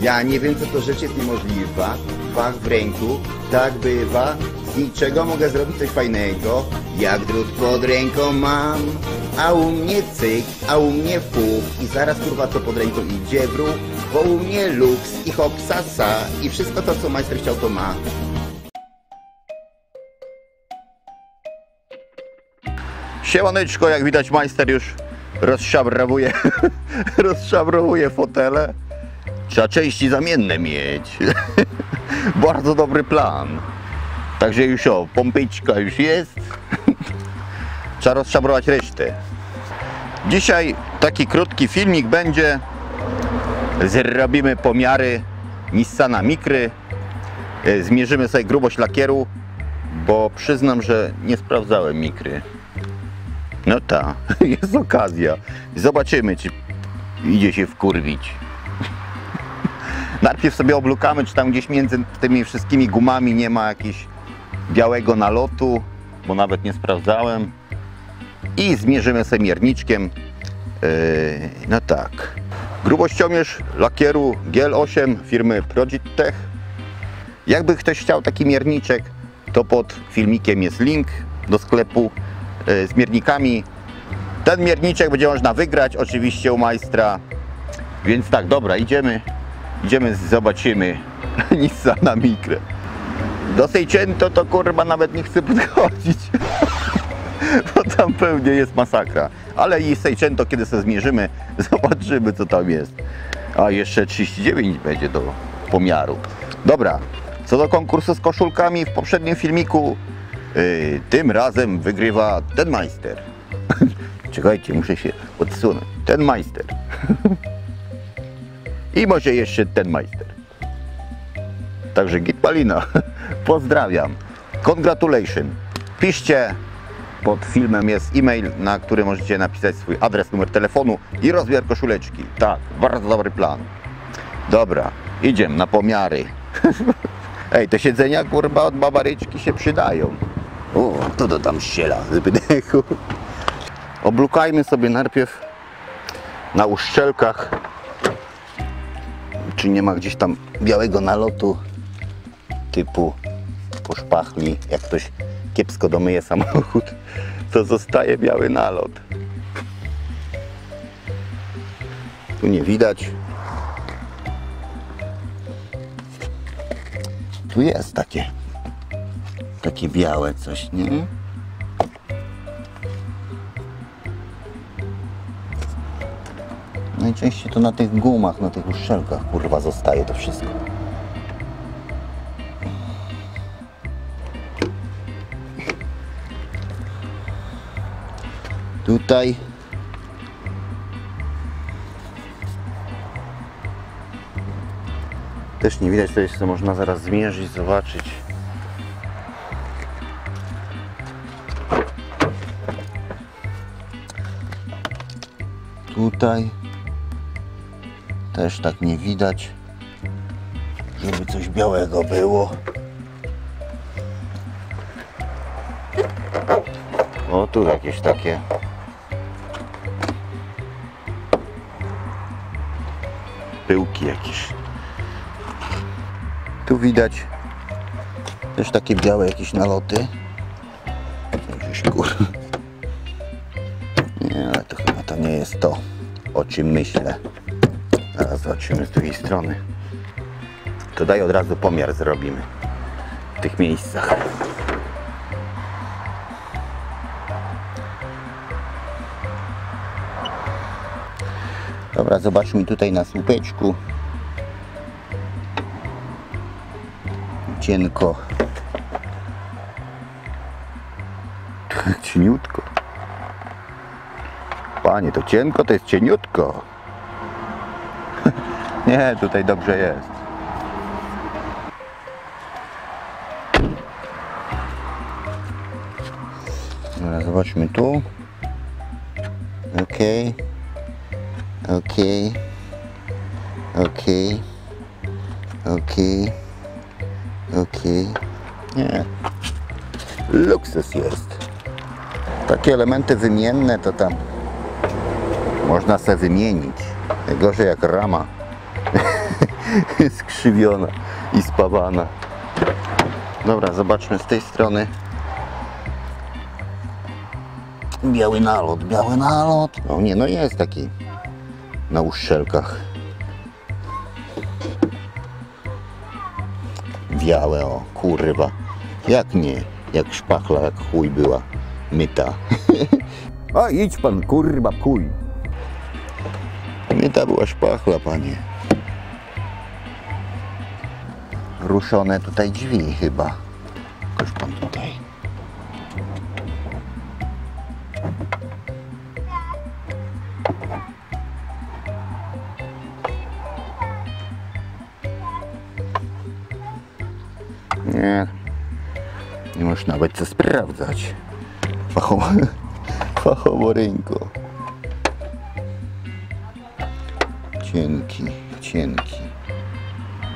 Ja nie wiem, co to rzecz jest niemożliwa. Fach w ręku, tak bywa. Z niczego mogę zrobić coś fajnego. Jak drut pod ręką mam. A u mnie cyk, a u mnie fuch. I zaraz kurwa co pod ręką idzie w ruch. Bo u mnie luks i hop sasa. I wszystko to, co majster chciał, to ma. Siemaneczko, jak widać majster już rozszabrawuje, rozszabrawuje fotele. Trzeba części zamienne mieć. Bardzo dobry plan. Także już o, pompyczka już jest. Trzeba rozszabrować resztę. Dzisiaj taki krótki filmik będzie. Zrobimy pomiary Nissana Mikry. E, Zmierzymy sobie grubość lakieru, bo przyznam, że nie sprawdzałem Mikry. No ta, jest okazja. Zobaczymy, czy idzie się wkurwić. Najpierw sobie oblukamy, czy tam gdzieś między tymi wszystkimi gumami nie ma jakiegoś białego nalotu, bo nawet nie sprawdzałem. I zmierzymy sobie mierniczkiem. Yy, no tak. Grubościomierz lakieru GL 8 firmy Projitech. Jakby ktoś chciał taki mierniczek, to pod filmikiem jest link do sklepu e, z miernikami. Ten mierniczek będzie można wygrać oczywiście u majstra. Więc tak, dobra, idziemy. Idziemy, zobaczymy Nissana Micra. Do Seicento to kurwa nawet nie chcę podchodzić. Bo tam pewnie jest masakra. Ale i Seicento, kiedy sobie zmierzymy, zobaczymy co tam jest. A jeszcze 39 będzie do pomiaru. Dobra, co do konkursu z koszulkami w poprzednim filmiku, yy, tym razem wygrywa ten majster. Czekajcie, muszę się odsunąć. Ten majster. I może jeszcze ten majster. Także Gitbalina, pozdrawiam. Congratulations. Piszcie, pod filmem jest e-mail, na który możecie napisać swój adres, numer telefonu i rozmiar koszuleczki. Tak, bardzo dobry plan. Dobra, idziemy na pomiary. Ej, te siedzenia kurwa od babaryczki się przydają. O, to to tam ściela z wydechu. Oblukajmy sobie najpierw na uszczelkach, czy nie ma gdzieś tam białego nalotu typu po szpachli, jak ktoś kiepsko domyje samochód, to zostaje biały nalot. Tu nie widać. Tu jest takie, takie białe coś, nie? Najczęściej to na tych gumach, na tych uszczelkach, kurwa, zostaje to wszystko. Tutaj też nie widać, to jest to można zaraz zmierzyć, zobaczyć. Tutaj też tak nie widać, żeby coś białego było. O, tu jakieś takie. Pyłki jakieś. Tu widać też takie białe jakieś naloty. Jakieś kur... Nie, ale to chyba to nie jest to, o czym myślę. Zobaczymy z drugiej strony. To daj od razu pomiar zrobimy w tych miejscach. Dobra, zobaczmy tutaj na słupeczku. Cienko. Cieniutko. Panie, to cienko, to jest cieniutko. Nie, tutaj dobrze jest. Zobaczmy tu. Okej. Okej. Okej. Okej. Okej. Nie. Luksus jest. Takie elementy wymienne to tam można se wymienić. Gorzej jak rama. skrzywiona i spawana. Dobra, zobaczmy z tej strony. Biały nalot, biały nalot. No nie, no jest taki na uszczelkach. Białe, o kurwa. Jak nie? Jak szpachla, jak chuj była myta. A idź pan, kurwa, kuj. Myta była szpachla, panie. Ruszone tutaj drzwi chyba. Jakoś pan tutaj. Nie. Nie możesz nawet co sprawdzać. Fachowo, fachowo rynko. Cienki, cienki,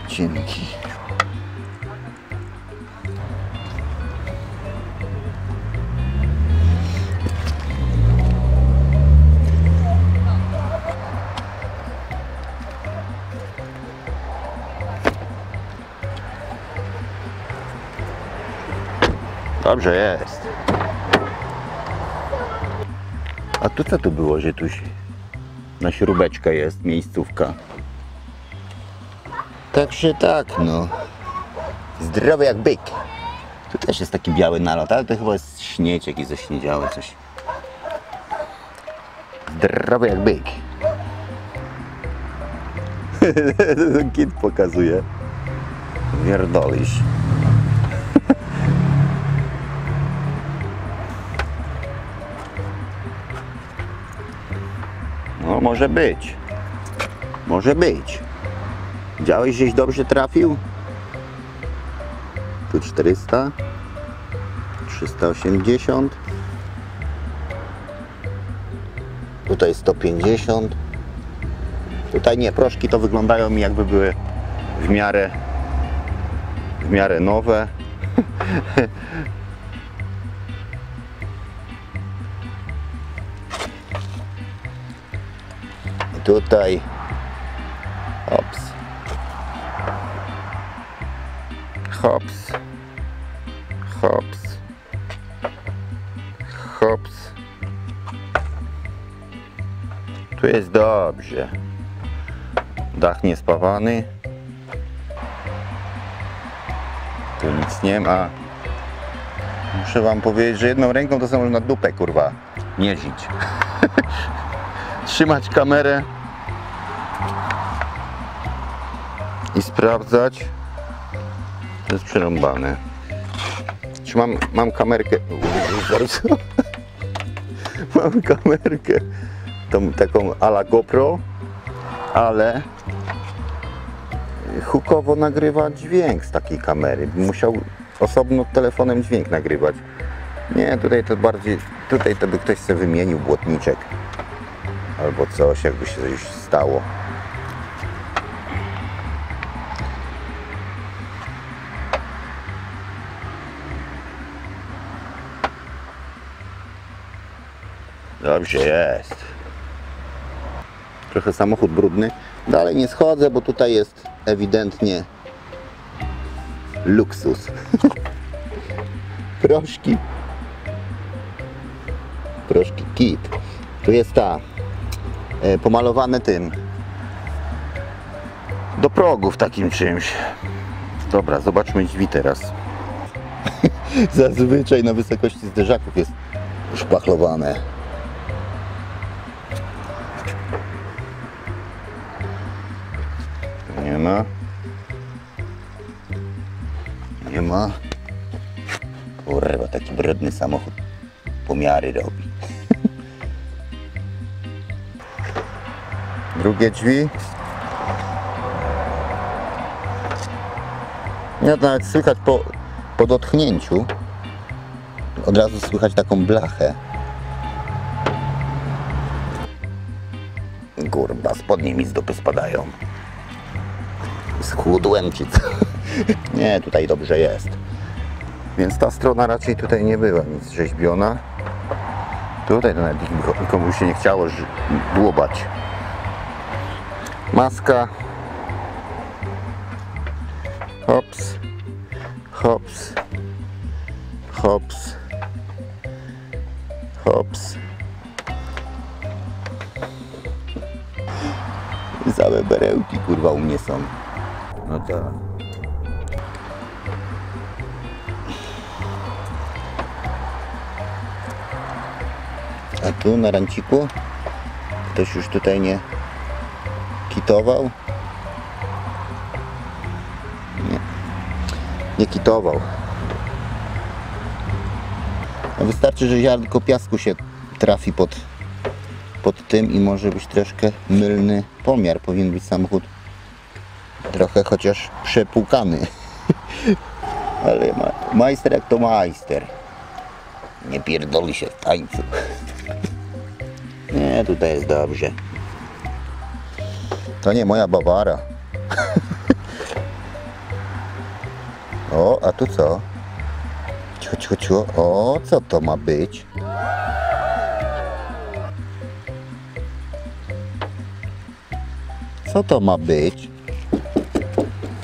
cienki. Dobrze jest. A tu co tu było, że tu się na śrubeczkę jest miejscówka? Także tak, no. Zdrowy jak byk. Tu też jest taki biały nalot, ale to chyba jest śnieć jakiś zaśniedziały coś. Zdrowy jak byk. Kit pokazuje. Wierdolisz. Może być. Może być. Widziałeś, żeś dobrze trafił? Tu 400. 380. Tutaj 150. Tutaj nie, proszki to wyglądają mi jakby były w miarę w miarę nowe. Tutaj hops. Hops. Hops. Hops. Tu jest dobrze. Dach niespawany. Tu nic nie ma. Muszę wam powiedzieć, że jedną ręką to samo można dupę kurwa mierzyć. Trzymać kamerę i sprawdzać. To jest przerąbane. Czy mam, mam kamerkę? Uuu. Mam kamerkę tą taką ala GoPro, ale hukowo nagrywa dźwięk z takiej kamery. Musiał osobno telefonem dźwięk nagrywać. Nie, tutaj to bardziej, tutaj to by ktoś sobie wymienił błotniczek albo coś, jakby się coś stało. Dobrze jest. Trochę samochód brudny. Dalej nie schodzę, bo tutaj jest ewidentnie luksus. Proszki. Proszki kit. Tu jest ta pomalowane tym do progów takim czymś. Dobra, zobaczmy drzwi teraz. Zazwyczaj na wysokości zderzaków jest szpachlowane. Nie ma. Nie ma. Kurwa, taki brudny samochód pomiary robi. Drugie drzwi. Nie, to nawet słychać po, po dotknięciu. Od razu słychać taką blachę. Kurwa, spodnie mi z dupy spadają. Schudłem czy co? Nie, tutaj dobrze jest. Więc ta strona raczej tutaj nie była nic rzeźbiona. Tutaj to nawet nikomu się nie chciało dłubać maska. Hops, hops, hops, hops. Same berełki kurwa u mnie są. No tak. A tu na ranciku ktoś już tutaj nie kitował? Nie. Nie kitował. No wystarczy, że ziarnko piasku się trafi pod, pod tym i może być troszkę mylny pomiar. Powinien być samochód trochę chociaż przepłukany. Ale ma, majster jak to majster. Nie pierdoli się w tańcu. Nie, tutaj jest dobrze. To nie moja Bawara. o, a tu co? Cicho, cicho, cicho. O, co to ma być? Co to ma być?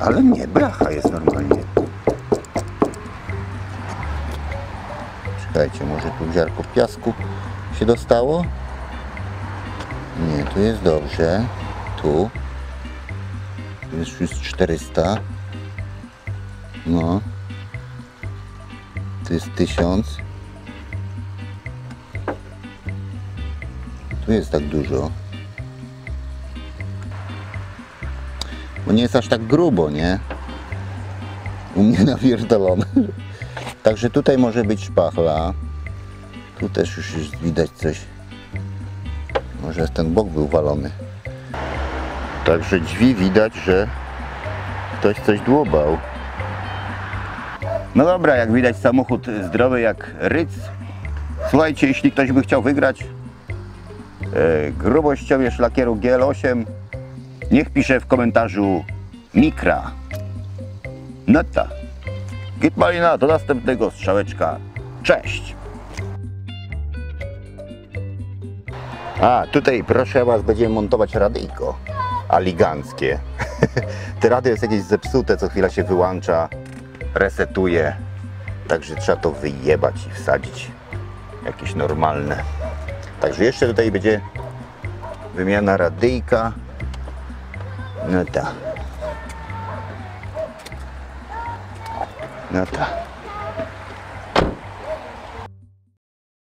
Ale nie, blacha jest normalnie. Czekajcie, może tu ziarko piasku się dostało? Nie, tu jest dobrze. Tu. Jest już 400. No. Tu jest 1000. Tu jest tak dużo. Bo nie jest aż tak grubo, nie? U mnie napierdolone. Także tutaj może być szpachla. Tu też już widać coś. Może ten bok był walony. Także drzwi widać, że ktoś coś dłubał. No dobra, jak widać samochód zdrowy jak ryc. Słuchajcie, jeśli ktoś by chciał wygrać e, grubościowie szlakieru GL8, niech pisze w komentarzu Mikra. No tak. Git Malina, do następnego strzałeczka. Cześć! A, tutaj proszę Was, będziemy montować radyjko aliganckie. Te radio jest jakieś zepsute, co chwila się wyłącza, resetuje. Także trzeba to wyjebać i wsadzić jakieś normalne. Także jeszcze tutaj będzie wymiana radyjka. No tak. No tak.